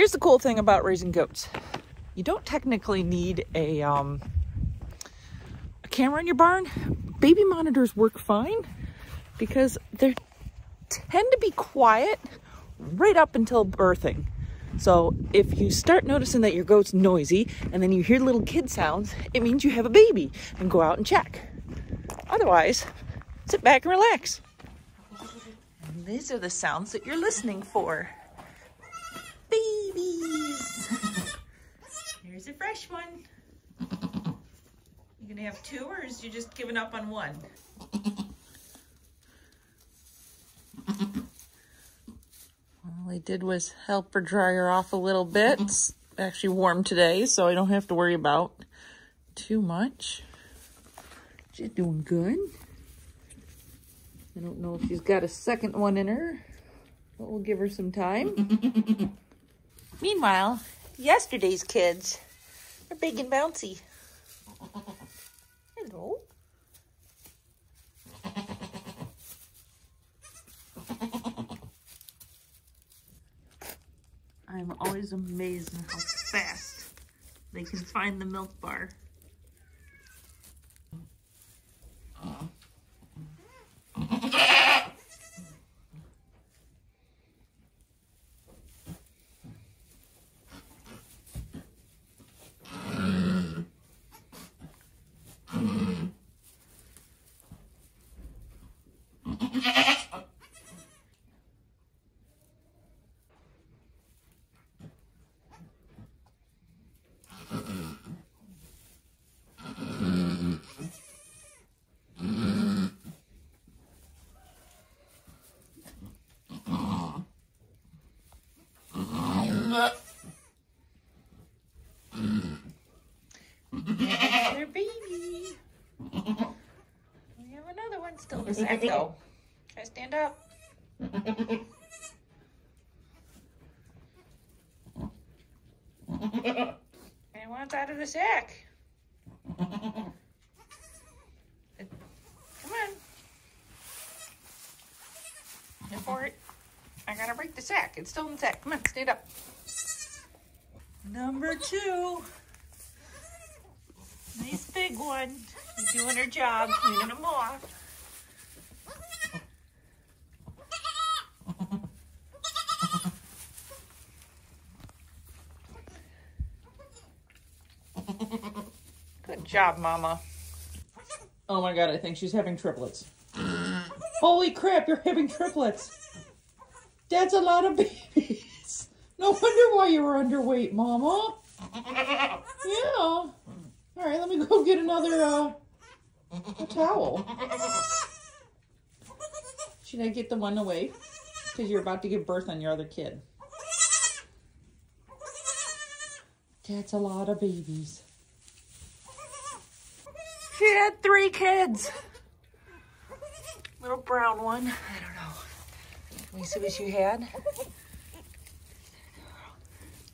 Here's the cool thing about raising goats. You don't technically need a, um, a camera in your barn. Baby monitors work fine because they tend to be quiet right up until birthing. So if you start noticing that your goat's noisy and then you hear little kid sounds, it means you have a baby and go out and check. Otherwise, sit back and relax. And these are the sounds that you're listening for. Babies. Here's a fresh one. You gonna have two or is you just giving up on one? All I did was help her dry her off a little bit. It's actually warm today, so I don't have to worry about too much. She's doing good. I don't know if she's got a second one in her, but we'll give her some time. Meanwhile, yesterday's kids are big and bouncy. Hello. I'm always amazed at how fast they can find the milk bar. Their baby. We have another one still in the sack though. Try stand up. And one's out of the sack. Come on. Go for it. I gotta break the sack. It's still in the sack. Come on, stand up. Number two. Nice big one. She's doing her job, cleaning them off. Job, Mama. Oh my god, I think she's having triplets. Holy crap, you're having triplets. That's a lot of babies. No wonder why you were underweight, Mama. Yeah. All right, let me go get another uh, a towel. Should I get the one away? Because you're about to give birth on your other kid. That's a lot of babies. Had three kids. Little brown one. I don't know. Let me see what you had.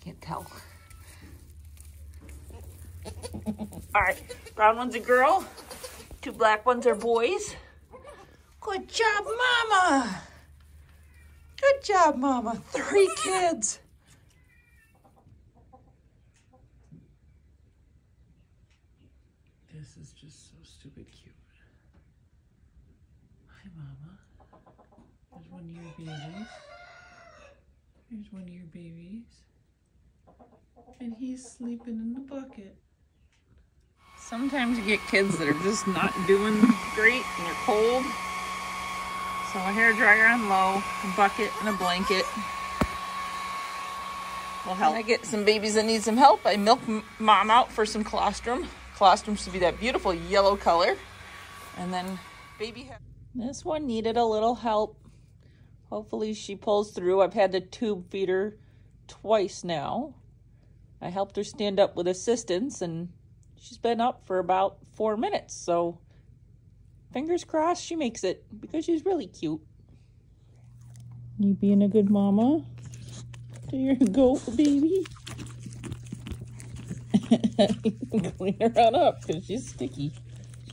Can't tell. All right, brown one's a girl. Two black ones are boys. Good job, Mama. Good job, Mama. Three kids. This is just so stupid cute. Hi, Mama. There's one of your babies. Here's one of your babies. And he's sleeping in the bucket. Sometimes you get kids that are just not doing great and they're cold. So a hair dryer on low, a bucket and a blanket will help. When I get some babies that need some help, I milk mom out for some colostrum. Colostrum should be that beautiful yellow color. And then baby ha- This one needed a little help. Hopefully she pulls through. I've had to tube feed her twice now. I helped her stand up with assistance and she's been up for about four minutes. So fingers crossed she makes it because she's really cute. You being a good mama? There you go, baby. Clean her on up because she's sticky.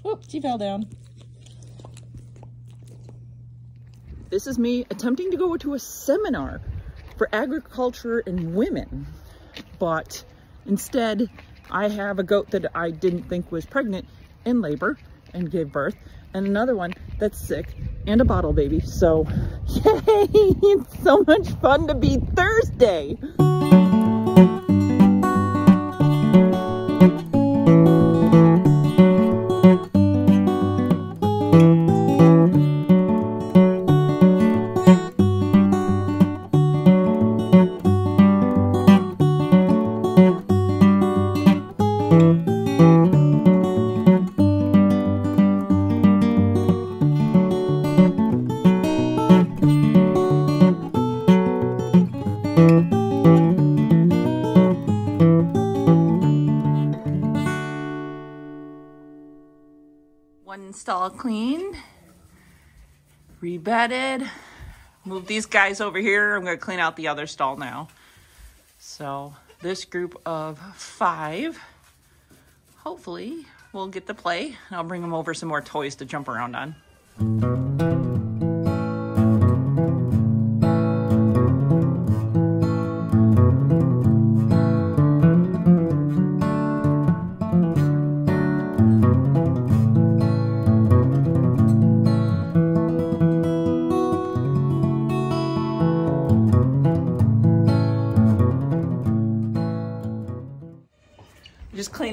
Whoop, she fell down. This is me attempting to go to a seminar for agriculture and women. But instead, I have a goat that I didn't think was pregnant in labor and gave birth, and another one that's sick and a bottle baby. So, yay! It's so much fun to be Thursday. Stall cleaned, rebedded, move these guys over here. I'm gonna clean out the other stall now. So this group of five, hopefully will get to play. I'll bring them over some more toys to jump around on.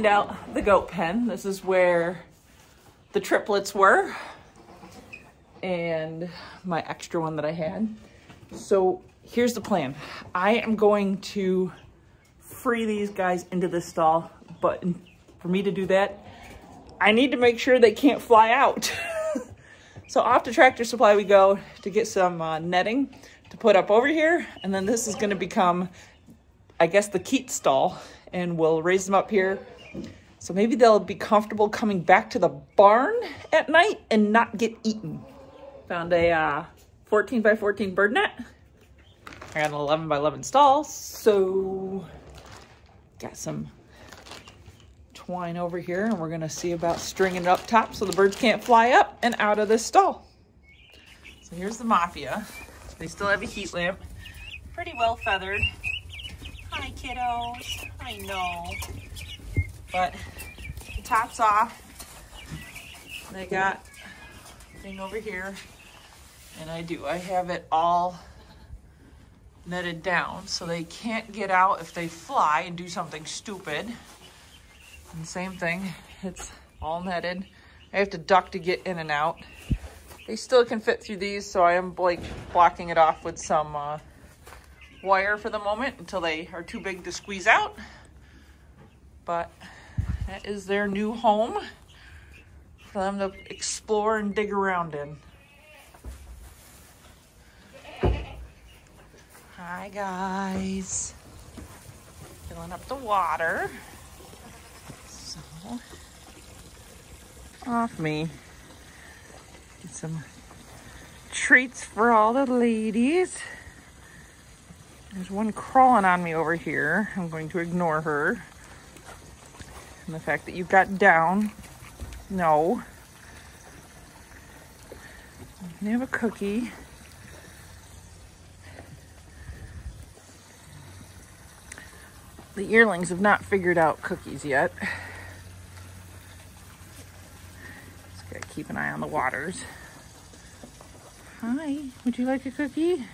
Cleaned out the goat pen. This is where the triplets were and my extra one that I had. So here's the plan. I am going to free these guys into the stall, but for me to do that, I need to make sure they can't fly out. so off to Tractor Supply we go to get some uh, netting to put up over here. And then this is gonna become, I guess, the Keet stall and we'll raise them up here. So maybe they'll be comfortable coming back to the barn at night and not get eaten. Found a uh, 14 by 14 bird net. I got an 11 by 11 stall, so got some twine over here and we're gonna see about stringing it up top so the birds can't fly up and out of this stall. So here's the Mafia. They still have a heat lamp. Pretty well feathered. Hi kiddos. I know. But the top's off. They got thing over here. And I do. I have it all netted down so they can't get out if they fly and do something stupid. And same thing, it's all netted. I have to duck to get in and out. They still can fit through these, so I am like blocking it off with some uh, wire for the moment until they are too big to squeeze out. But that is their new home for them to explore and dig around in. Hi guys. Filling up the water. So, off me. Get some treats for all the ladies. There's one crawling on me over here. I'm going to ignore her. And the fact that you've got down. No. You have a cookie. The yearlings have not figured out cookies yet. Just gotta keep an eye on the waters. Hi, would you like a cookie?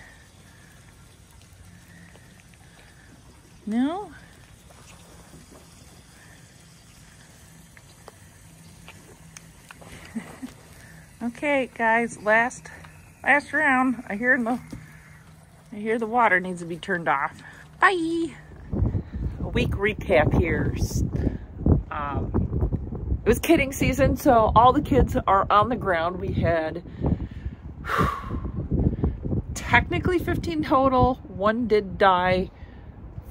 No? Okay, guys, last last round. I hear the I hear the water needs to be turned off. Bye. A week recap here. Um, it was kidding season, so all the kids are on the ground. We had technically 15 total. One did die.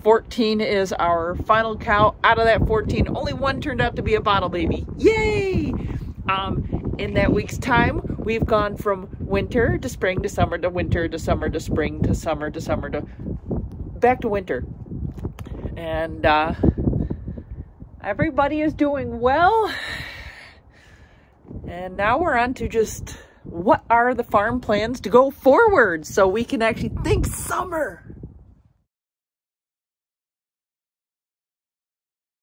14 is our final count. Out of that 14, only one turned out to be a bottle baby. Yay! Um, in that week's time, we've gone from winter to spring to summer to winter to summer to spring to summer to summer to back to winter. And uh, everybody is doing well. And now we're on to just what are the farm plans to go forward so we can actually think summer.